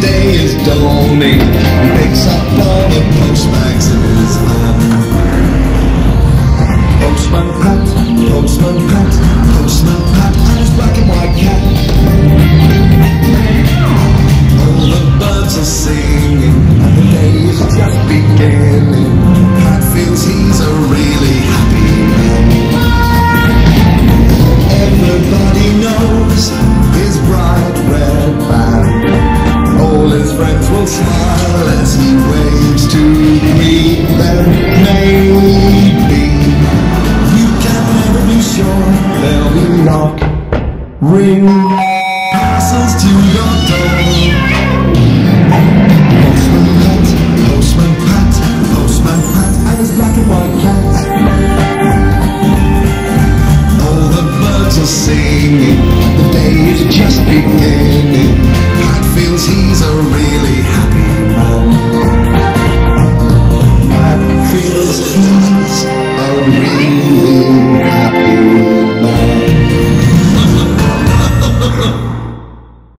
day is dawning. He picks up all the postbags in his hand. Postman Pat, Postman Pat, Postman Pat, and his black and white cat. All the birds are singing, the day is just beginning. friends will smile as he waves to greet their maybe. You can never be sure there'll be rock ring parcels to your door. Postman Pat, Postman Pat, Postman Pat, and his black and white cat.